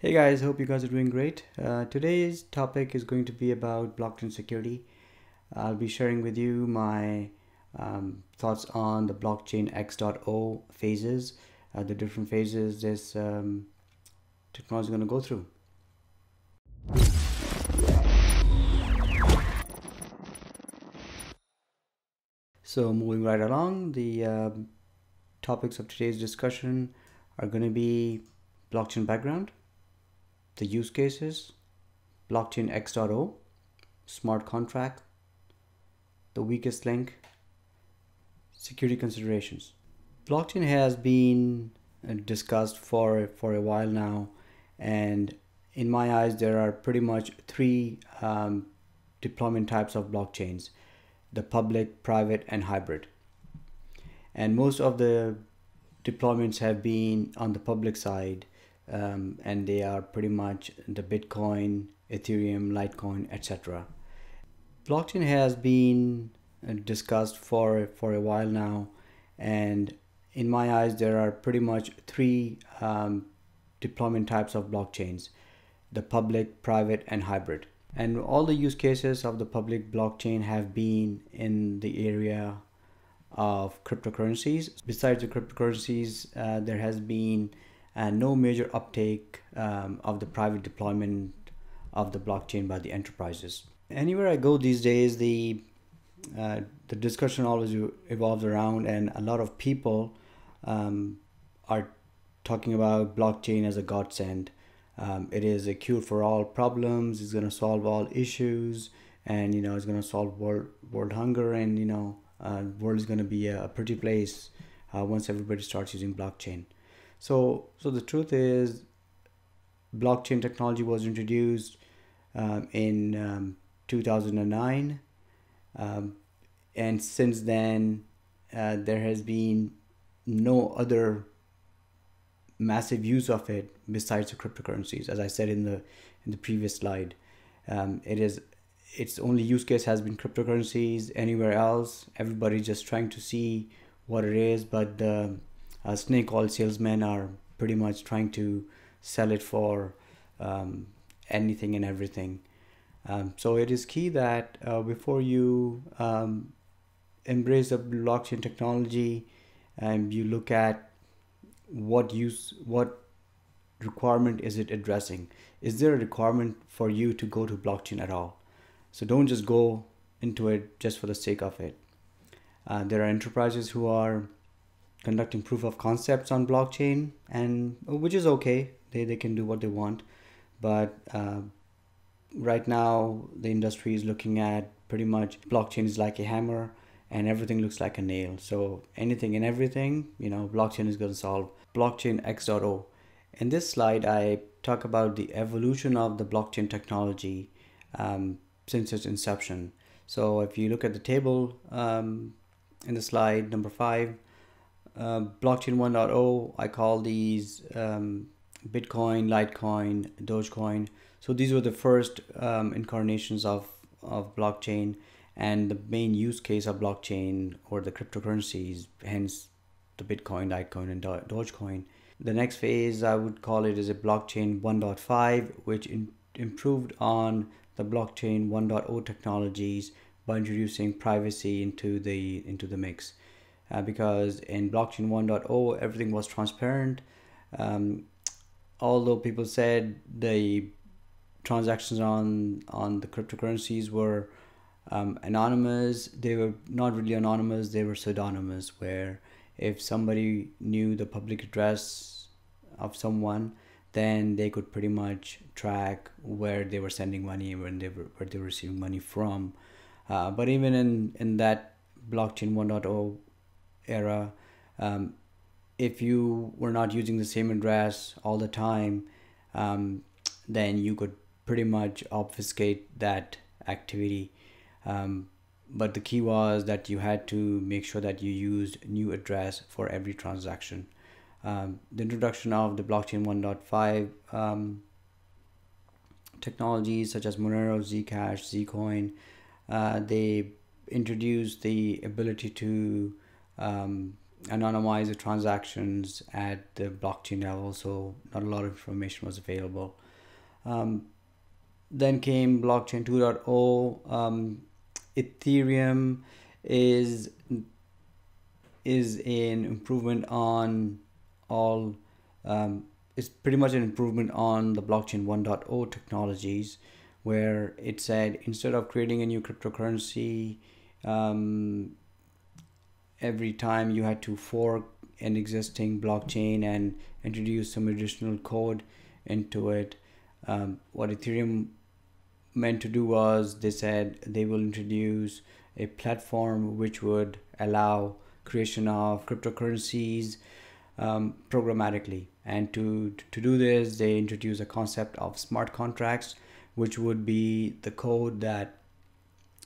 Hey guys, hope you guys are doing great. Uh, today's topic is going to be about blockchain security. I'll be sharing with you my um, thoughts on the blockchain X.0 phases, uh, the different phases this um, technology is going to go through. So moving right along, the uh, topics of today's discussion are going to be blockchain background, the use cases, blockchain X.0, smart contract, the weakest link, security considerations. Blockchain has been uh, discussed for for a while now, and in my eyes, there are pretty much three um, deployment types of blockchains: the public, private, and hybrid. And most of the deployments have been on the public side, um, and they are pretty much the Bitcoin, Ethereum, Litecoin, etc. Blockchain has been uh, discussed for for a while now, and in my eyes, there are pretty much three um, deployment types of blockchains: the public, private, and hybrid. And all the use cases of the public blockchain have been in the area of cryptocurrencies. Besides the cryptocurrencies, uh, there has been uh, no major uptake um, of the private deployment of the blockchain by the enterprises. Anywhere I go these days, the uh, the discussion always evolves around, and a lot of people um, are talking about blockchain as a godsend. Um, it is a cure for all problems. It's going to solve all issues, and you know it's going to solve world world hunger, and you know uh, world is going to be a, a pretty place uh, once everybody starts using blockchain. So so the truth is, blockchain technology was introduced um, in um, 2009, um, and since then uh, there has been no other massive use of it besides the cryptocurrencies as i said in the in the previous slide. Um, it is its only use case has been cryptocurrencies anywhere else. Everybody's just trying to see what it is but the uh, snake oil salesmen are pretty much trying to sell it for um, anything and everything. Um, so it is key that uh, before you um, embrace the blockchain technology and you look at what use what requirement is it addressing? Is there a requirement for you to go to blockchain at all? So don't just go into it just for the sake of it. Uh, there are enterprises who are conducting proof of concepts on blockchain and which is okay they, they can do what they want but uh, right now the industry is looking at pretty much blockchain is like a hammer and everything looks like a nail. So anything and everything, you know, blockchain is going to solve. Blockchain X.0. In this slide, I talk about the evolution of the blockchain technology um, since its inception. So if you look at the table um, in the slide number five, uh, blockchain 1.0, I call these um, Bitcoin, Litecoin, Dogecoin. So these were the first um, incarnations of, of blockchain and the main use case of blockchain or the cryptocurrencies, hence the Bitcoin, Litecoin, and Dogecoin. The next phase I would call it is a blockchain 1.5, which in, improved on the blockchain 1.0 technologies by introducing privacy into the into the mix. Uh, because in blockchain 1.0 everything was transparent. Um, although people said the transactions on on the cryptocurrencies were um, anonymous they were not really anonymous they were pseudonymous where if somebody knew the public address of someone then they could pretty much track where they were sending money when they were where they were receiving money from uh, but even in in that blockchain 1.0 era um, if you were not using the same address all the time um, then you could pretty much obfuscate that activity um, but the key was that you had to make sure that you used new address for every transaction. Um, the introduction of the blockchain 1.5 um, technologies such as Monero, Zcash, Zcoin, uh, they introduced the ability to um, anonymize the transactions at the blockchain level, so not a lot of information was available. Um, then came blockchain 2.0. Um, Ethereum is is an improvement on all um, it's pretty much an improvement on the blockchain 1.0 technologies where it said instead of creating a new cryptocurrency um, every time you had to fork an existing blockchain and introduce some additional code into it. Um, what ethereum meant to do was they said they will introduce a platform which would allow creation of cryptocurrencies um, programmatically. And to to do this they introduce a concept of smart contracts which would be the code that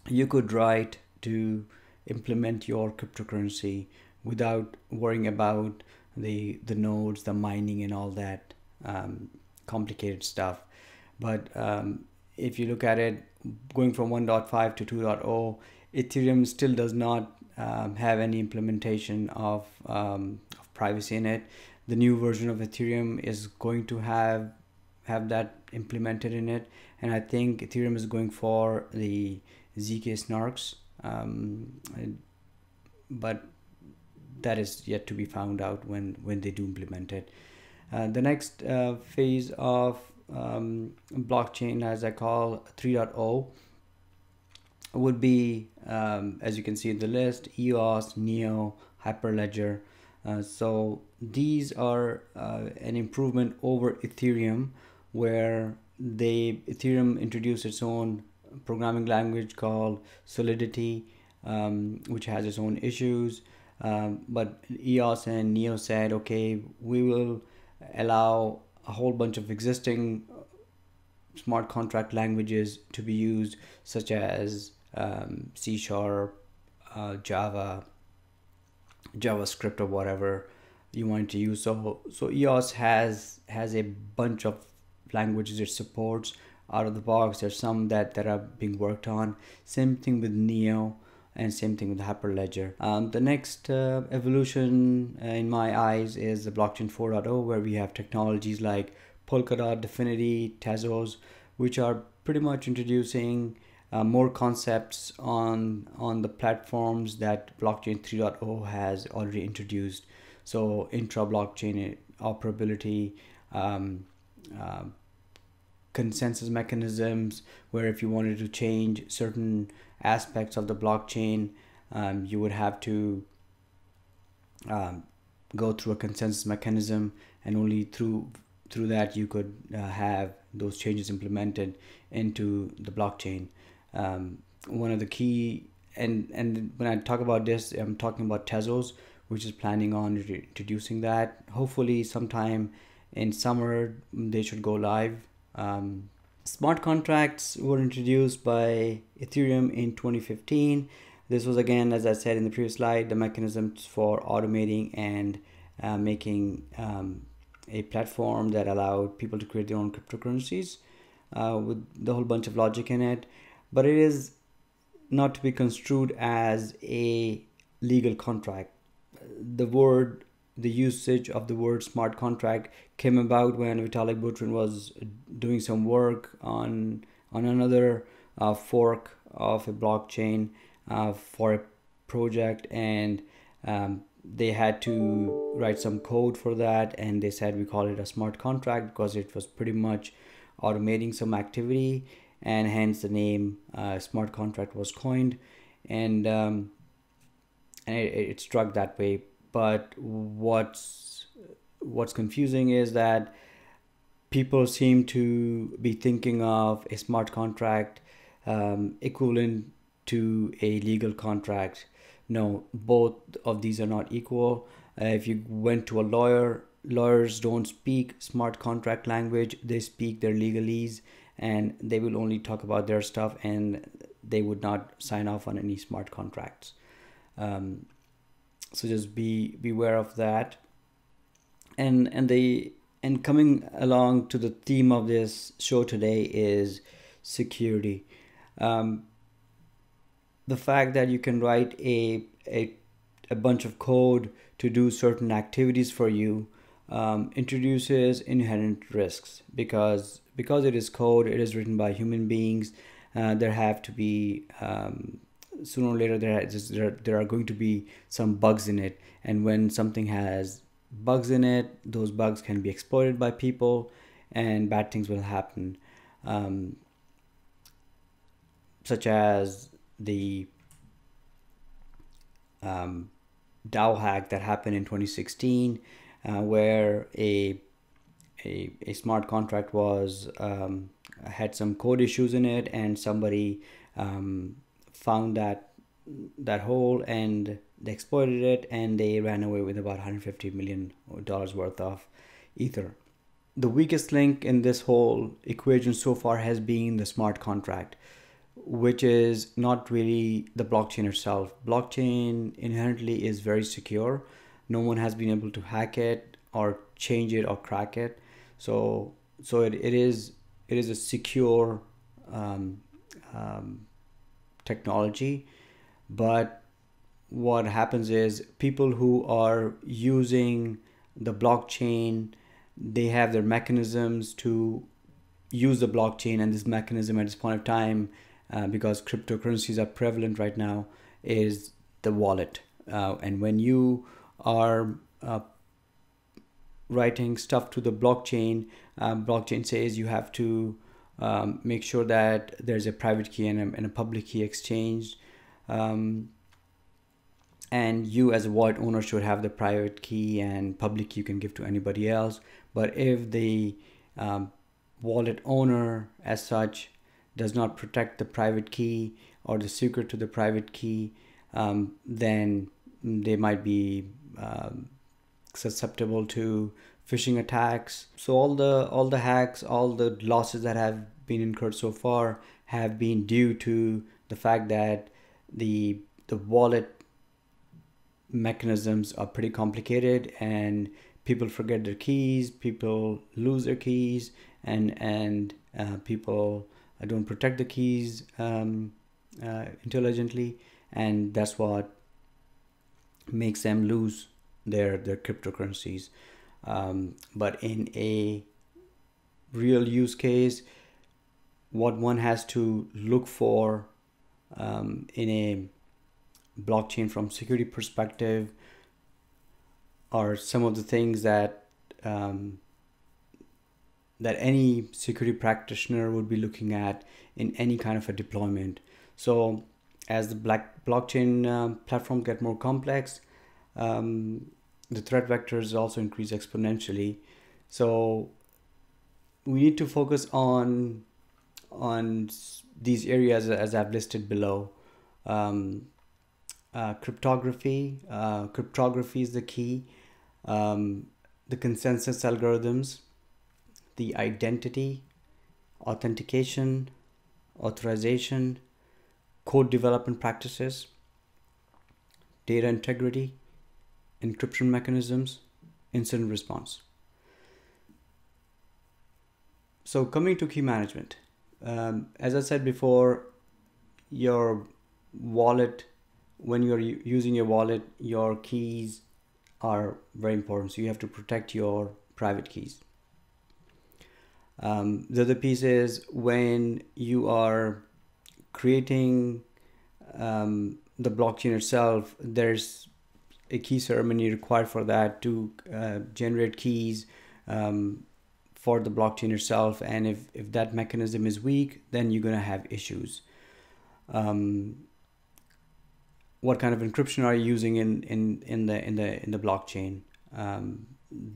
you could write to implement your cryptocurrency without worrying about the the nodes the mining and all that um, complicated stuff. But um, if you look at it going from 1.5 to 2.0 ethereum still does not um, have any implementation of, um, of privacy in it. The new version of ethereum is going to have have that implemented in it. And i think ethereum is going for the zk snarks um, but that is yet to be found out when when they do implement it. Uh, the next uh, phase of um, blockchain as i call 3.0 would be um, as you can see in the list eos neo hyperledger. Uh, so these are uh, an improvement over ethereum where they ethereum introduced its own programming language called solidity um, which has its own issues. Um, but eos and neo said okay we will allow a whole bunch of existing smart contract languages to be used such as um, c sharp uh, java javascript or whatever you want to use. So so eos has has a bunch of languages it supports out of the box. There's some that that are being worked on. Same thing with neo and same thing with hyperledger um, the next uh, evolution uh, in my eyes is the blockchain 4.0 where we have technologies like polkadot dfinity tezos which are pretty much introducing uh, more concepts on on the platforms that blockchain 3.0 has already introduced. So intra blockchain operability um, uh, consensus mechanisms where if you wanted to change certain aspects of the blockchain um, you would have to um, go through a consensus mechanism and only through through that you could uh, have those changes implemented into the blockchain. Um, one of the key and and when i talk about this i'm talking about tezos which is planning on re- introducing that. Hopefully sometime in summer they should go live um, smart contracts were introduced by ethereum in 2015 this was again as i said in the previous slide the mechanisms for automating and uh, making um, a platform that allowed people to create their own cryptocurrencies uh, with the whole bunch of logic in it but it is not to be construed as a legal contract. The word, the usage of the word smart contract came about when Vitalik Buterin was doing some work on on another uh, fork of a blockchain uh, for a project, and um, they had to write some code for that, and they said we call it a smart contract because it was pretty much automating some activity and hence the name uh, smart contract was coined. And um, and it, it struck that way but what's what's confusing is that people seem to be thinking of a smart contract um, equivalent to a legal contract. No both of these are not equal. Uh, if you went to a lawyer lawyers don't speak smart contract language. They speak their legalese and they will only talk about their stuff and they would not sign off on any smart contracts. Um, so just be beware of that. And and the and coming along to the theme of this show today is security. Um, the fact that you can write a, a a bunch of code to do certain activities for you um, introduces inherent risks because because it is code it is written by human beings uh, there have to be um, sooner or later there, there, there are going to be some bugs in it. And when something has bugs in it those bugs can be exploited by people and bad things will happen. Um, such as the um, DAO hack that happened in 2016 uh, where a, a, a smart contract was um, had some code issues in it and somebody um, found that that hole and they exploited it and they ran away with about 150 million dollars worth of ether. The weakest link in this whole equation so far has been the smart contract which is not really the blockchain itself. Blockchain inherently is very secure. No one has been able to hack it or change it or crack it. So so it, it is it is a secure um, um, technology but what happens is people who are using the blockchain they have their mechanisms to use the blockchain and this mechanism at this point of time uh, because cryptocurrencies are prevalent right now is the wallet. Uh, and when you are uh, writing stuff to the blockchain um, blockchain says you have to um, make sure that there's a private key and a, and a public key exchanged um, and you as a wallet owner should have the private key and public key you can give to anybody else. But if the um, wallet owner as such does not protect the private key or the secret to the private key um, then they might be um, susceptible to phishing attacks. So all the all the hacks all the losses that have been incurred so far have been due to the fact that the the wallet mechanisms are pretty complicated and people forget their keys people lose their keys and and uh, people don't protect the keys um, uh, intelligently and that's what makes them lose their their cryptocurrencies um, but in a real use case what one has to look for um, in a blockchain from security perspective are some of the things that um, that any security practitioner would be looking at in any kind of a deployment. So as the black blockchain uh, platforms get more complex, um, the threat vectors also increase exponentially. So we need to focus on on these areas as I've listed below. Um, uh, cryptography, uh, cryptography is the key. Um, the consensus algorithms, the identity, authentication, authorization, code development practices, data integrity, encryption mechanisms, incident response. So coming to key management, um, as I said before, your wallet, when you're using your wallet, your keys are very important. So you have to protect your private keys. Um, the other piece is when you are creating um, the blockchain itself, there's a key ceremony required for that to uh, generate keys um, for the blockchain itself. And if, if that mechanism is weak, then you're going to have issues. Um, what kind of encryption are you using in, in, in the in the in the blockchain? Um,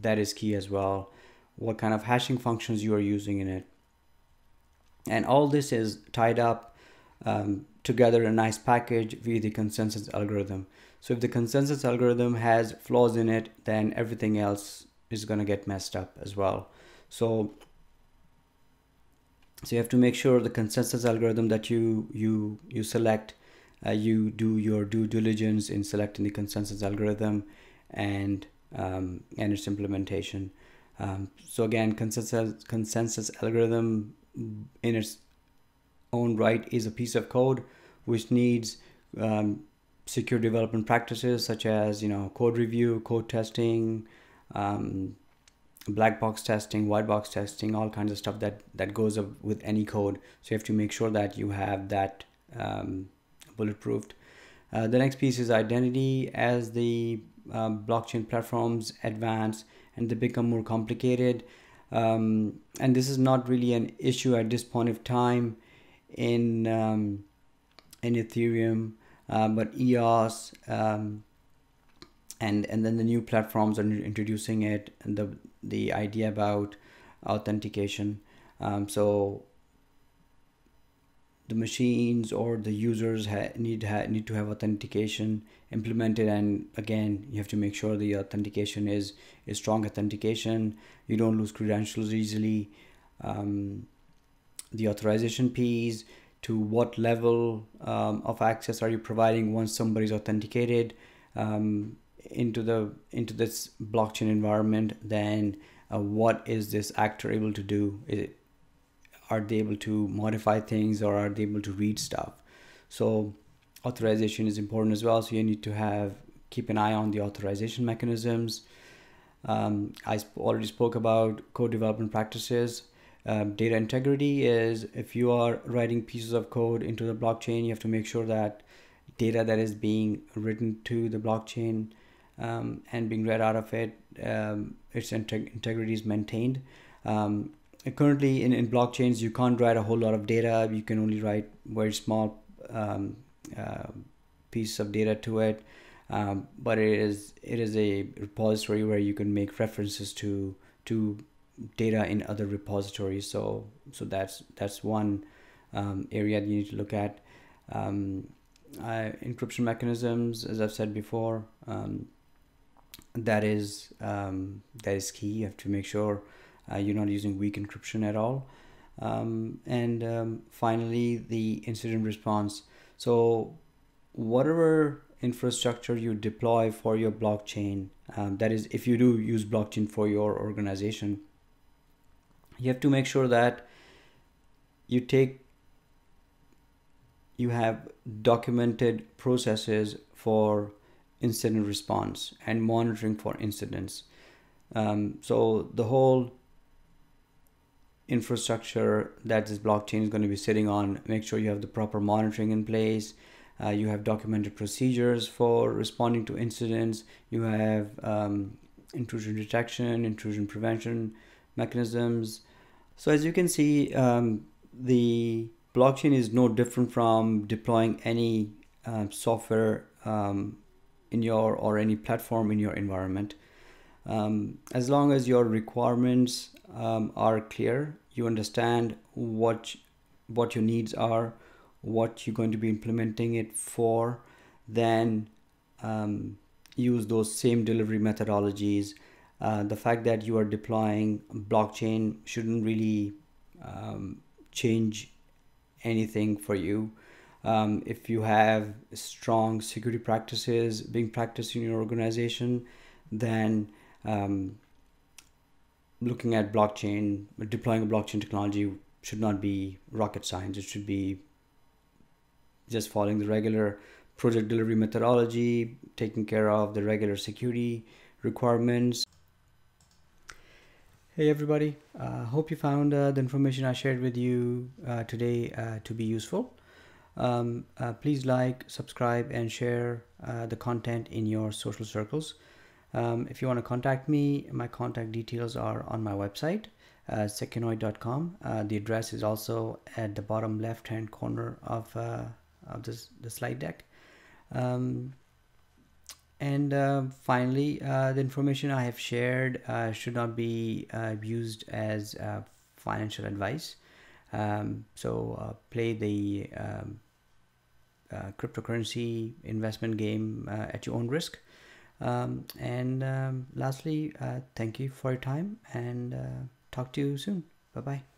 that is key as well what kind of hashing functions you are using in it. And all this is tied up um, together in a nice package via the consensus algorithm. So if the consensus algorithm has flaws in it, then everything else is going to get messed up as well. So so you have to make sure the consensus algorithm that you you you select uh, you do your due diligence in selecting the consensus algorithm and um, and its implementation um, so again, consensus consensus algorithm in its own right is a piece of code which needs um, secure development practices such as you know code review, code testing, um, black box testing, white box testing, all kinds of stuff that that goes up with any code. So you have to make sure that you have that um, bulletproofed. Uh, the next piece is identity as the um, blockchain platforms advance and they become more complicated. Um, and this is not really an issue at this point of time in um, in Ethereum, uh, but EOS um, and and then the new platforms are introducing it and the the idea about authentication. Um, so the machines or the users need need to have authentication implemented and again you have to make sure the authentication is is strong authentication you don't lose credentials easily um, the authorization piece to what level um, of access are you providing once somebody's authenticated um, into the into this blockchain environment? Then uh, what is this actor able to do? It, are they able to modify things or are they able to read stuff? So authorization is important as well. So you need to have keep an eye on the authorization mechanisms. Um, i sp- already spoke about code development practices um, data integrity is if you are writing pieces of code into the blockchain you have to make sure that data that is being written to the blockchain um, and being read out of it um, its integ- integrity is maintained. Um, currently in, in blockchains you can't write a whole lot of data. You can only write very small um, uh, piece of data to it. Um, but it is it is a repository where you can make references to to data in other repositories. So so that's that's one um, area you need to look at. Um, uh, encryption mechanisms as i've said before um, that is um, that is key. You have to make sure uh, you're not using weak encryption at all. Um, and um, finally the incident response. So whatever infrastructure you deploy for your blockchain that is if you do use blockchain for your organization you have to make sure that you take you have documented processes for incident response and monitoring for incidents. Um, so the whole infrastructure that this blockchain is going to be sitting on make sure you have the proper monitoring in place. Uh, you have documented procedures for responding to incidents. You have um, intrusion detection intrusion prevention mechanisms. So as you can see um, the blockchain is no different from deploying any uh, software um, in your or any platform in your environment. Um, as long as your requirements um, are clear you understand what what your needs are what you're going to be implementing it for then um, use those same delivery methodologies uh, the fact that you are deploying blockchain shouldn't really um, change anything for you um, if you have strong security practices being practiced in your organization then um, looking at blockchain, deploying a blockchain technology should not be rocket science. It should be just following the regular project delivery methodology, taking care of the regular security requirements. Hey everybody, uh, hope you found uh, the information I shared with you uh, today uh, to be useful. Um, uh, please like, subscribe, and share uh, the content in your social circles. Um, if you want to contact me, my contact details are on my website, uh, the address is also at the bottom left hand corner of, of this, the slide deck. Um, and uh, finally, uh, the information I have shared uh, should not be uh, used as uh, financial advice. Um, so uh, play the um, cryptocurrency investment game at your own risk. Um, and um, lastly, thank you for your time and talk to you soon. Bye bye.